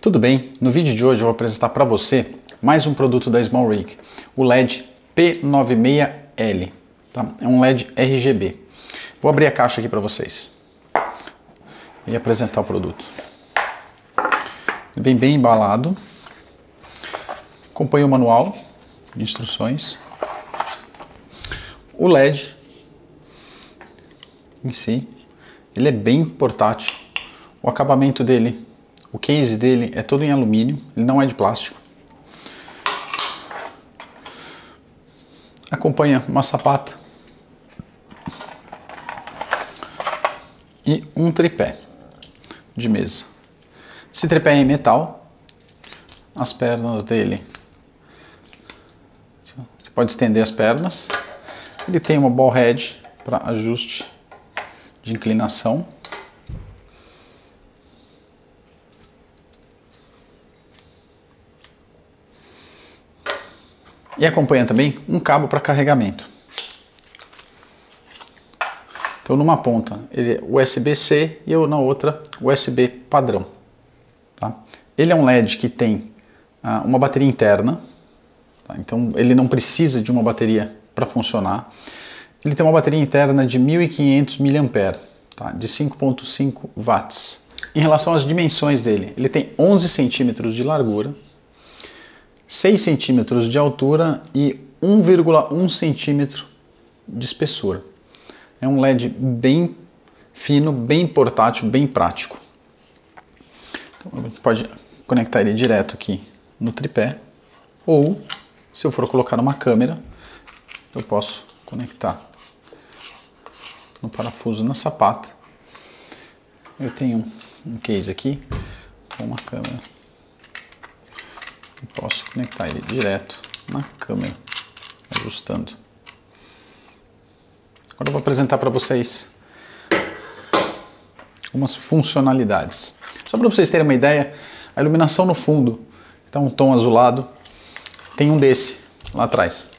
Tudo bem? No vídeo de hoje eu vou apresentar para você mais um produto da Small Rig, o LED P96L. Tá? É um LED RGB. Vou abrir a caixa aqui para vocês e apresentar o produto. Vem bem embalado. Acompanhe o manual de instruções. O LED em si, ele é bem portátil. O acabamento dele, o case dele é todo em alumínio, ele não é de plástico. Acompanha uma sapata e um tripé de mesa. Esse tripé é em metal, as pernas dele, você pode estender as pernas. Ele tem uma ball head para ajuste de inclinação. E acompanha também um cabo para carregamento. Então numa ponta ele é USB-C e na outra USB padrão. Tá? Ele é um LED que tem ah, uma bateria interna, tá? então ele não precisa de uma bateria para funcionar. Ele tem uma bateria interna de 1500 mAh, tá? de 5.5 watts. Em relação às dimensões dele, ele tem 11 centímetros de largura, 6 centímetros de altura e 1,1 centímetro de espessura. É um LED bem fino, bem portátil, bem prático. Então, a gente pode conectar ele direto aqui no tripé ou, se eu for colocar numa câmera, eu posso conectar no parafuso na sapata. Eu tenho um case aqui com uma câmera. Eu posso conectar ele direto na câmera, ajustando. Agora eu vou apresentar para vocês algumas funcionalidades. Só para vocês terem uma ideia, a iluminação no fundo está um tom azulado. Tem um desse lá atrás.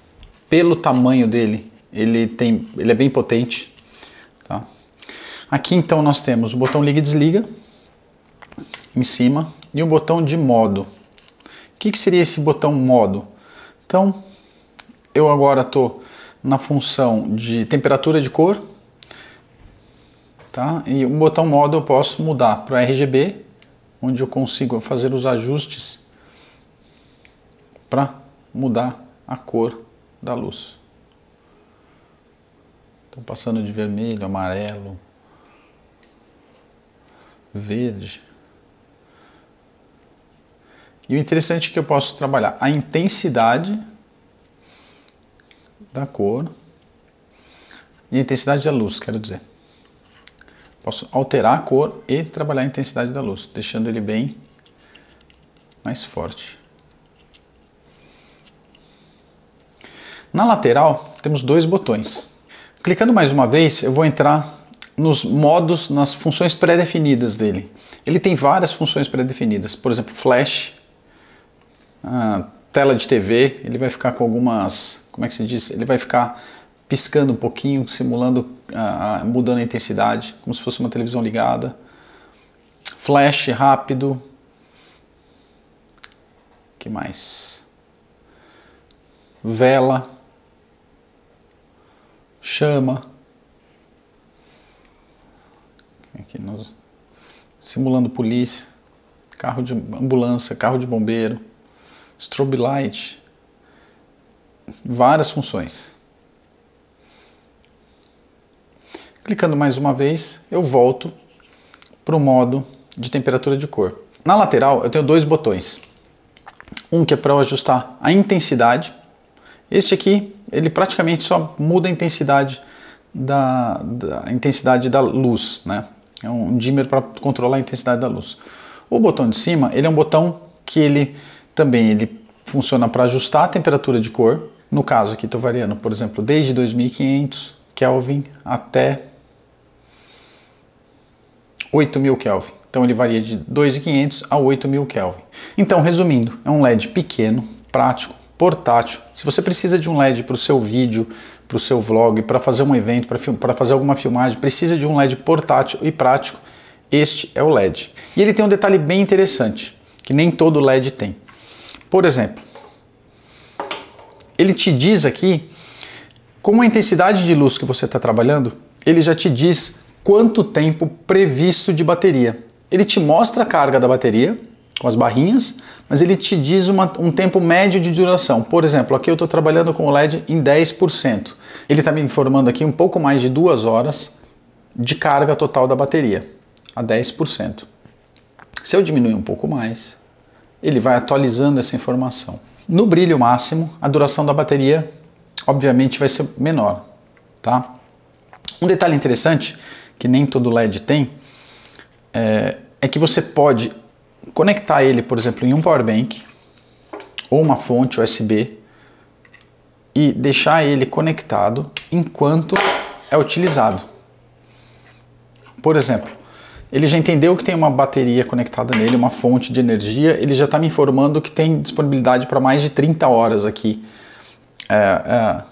Pelo tamanho dele, ele, tem, ele é bem potente. Tá? Aqui então nós temos o botão liga e desliga em cima e um botão de modo. O que, que seria esse botão modo? Então, eu agora estou na função de temperatura de cor, tá? E um botão modo eu posso mudar para RGB, onde eu consigo fazer os ajustes para mudar a cor da luz. Então passando de vermelho, amarelo, verde. E o interessante é que eu posso trabalhar a intensidade da cor e a intensidade da luz, quero dizer. Posso alterar a cor e trabalhar a intensidade da luz, deixando ele bem mais forte. Na lateral temos dois botões. Clicando mais uma vez, eu vou entrar nos modos, nas funções pré-definidas dele. Ele tem várias funções pré-definidas, por exemplo, flash, tela de TV, ele vai ficar com algumas como é que se diz? Ele vai ficar piscando um pouquinho, simulando, uh, mudando a intensidade, como se fosse uma televisão ligada. Flash rápido. que mais? Vela. Chama. Aqui nos, simulando polícia, carro de ambulância, carro de bombeiro, strobe light, várias funções. Clicando mais uma vez, eu volto para o modo de temperatura de cor. Na lateral eu tenho dois botões. Um que é para ajustar a intensidade. Este aqui, ele praticamente só muda a intensidade da, da intensidade da luz, né? É um dimmer para controlar a intensidade da luz. O botão de cima, ele é um botão que ele também ele funciona para ajustar a temperatura de cor no caso aqui estou variando, por exemplo, desde 2500 Kelvin até 8000 Kelvin. Então ele varia de 2500 a 8000 Kelvin. Então, resumindo, é um LED pequeno, prático, portátil. Se você precisa de um LED para o seu vídeo, para o seu vlog, para fazer um evento, para fazer alguma filmagem, precisa de um LED portátil e prático, este é o LED. E ele tem um detalhe bem interessante que nem todo LED tem. Por exemplo, ele te diz aqui, com a intensidade de luz que você está trabalhando, ele já te diz quanto tempo previsto de bateria. Ele te mostra a carga da bateria com as barrinhas, mas ele te diz uma, um tempo médio de duração. Por exemplo, aqui eu estou trabalhando com o LED em 10%. Ele está me informando aqui um pouco mais de duas horas de carga total da bateria, a 10%. Se eu diminuir um pouco mais, ele vai atualizando essa informação. No brilho máximo, a duração da bateria, obviamente, vai ser menor. Tá? Um detalhe interessante, que nem todo LED tem, é, é que você pode conectar ele, por exemplo, em um power bank ou uma fonte USB e deixar ele conectado enquanto é utilizado. Por exemplo, ele já entendeu que tem uma bateria conectada nele, uma fonte de energia, ele já está me informando que tem disponibilidade para mais de 30 horas aqui é, é,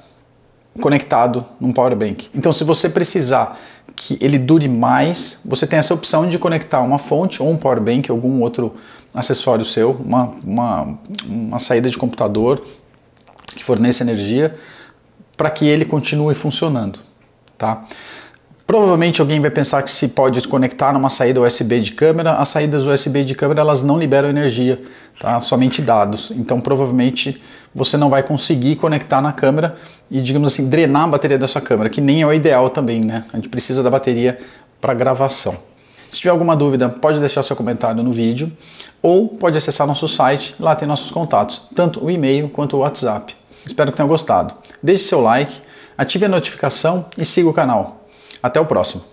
conectado num power bank. Então, se você precisar que ele dure mais, você tem essa opção de conectar uma fonte ou um power bank, algum outro acessório seu, uma, uma, uma saída de computador que forneça energia para que ele continue funcionando, tá? Provavelmente alguém vai pensar que se pode conectar numa saída USB de câmera, as saídas USB de câmera elas não liberam energia, tá? somente dados. Então provavelmente você não vai conseguir conectar na câmera e, digamos assim, drenar a bateria da sua câmera, que nem é o ideal também, né? A gente precisa da bateria para gravação. Se tiver alguma dúvida, pode deixar seu comentário no vídeo ou pode acessar nosso site, lá tem nossos contatos, tanto o e-mail quanto o WhatsApp. Espero que tenham gostado. Deixe seu like, ative a notificação e siga o canal. Até o próximo.